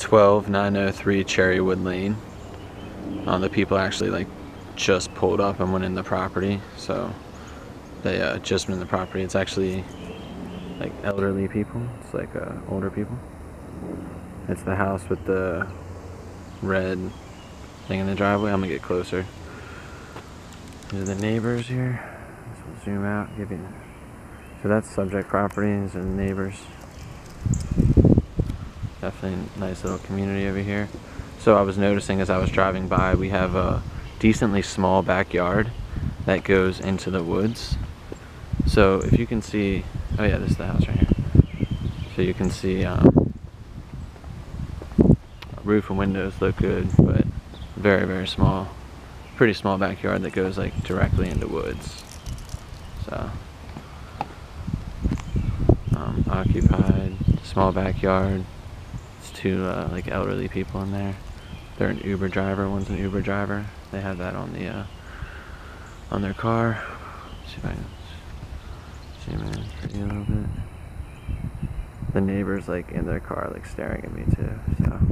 12903 Cherrywood Lane. Uh, the people actually like just pulled up and went in the property, so they uh, just went in the property. It's actually like elderly people. It's like uh, older people. It's the house with the red thing in the driveway. I'm gonna get closer. These are the neighbors here. So zoom out, give you. So that's subject properties and neighbors. Definitely nice little community over here. So I was noticing as I was driving by, we have a decently small backyard that goes into the woods. So if you can see, oh yeah, this is the house right here. So you can see um, roof and windows look good, but very, very small. Pretty small backyard that goes like directly into woods. So, um, occupied, small backyard. Two uh, like elderly people in there. They're an Uber driver. One's an Uber driver. They have that on the uh, on their car. Let's see if I can zoom in for you a little bit. The neighbors like in their car, like staring at me too. So.